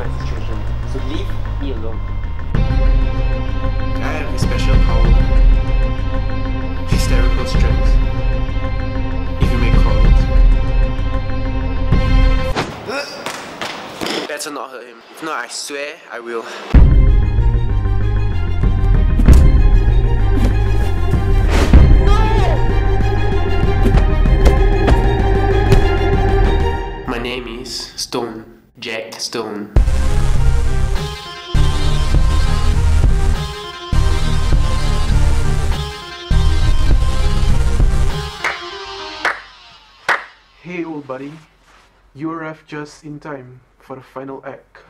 my situation, so leave me alone. I have a special power. Hysterical strength. If you may call it. Better not hurt him. If not, I swear I will. Stone. Jack Stone. Hey old buddy, you arrived just in time for the final act.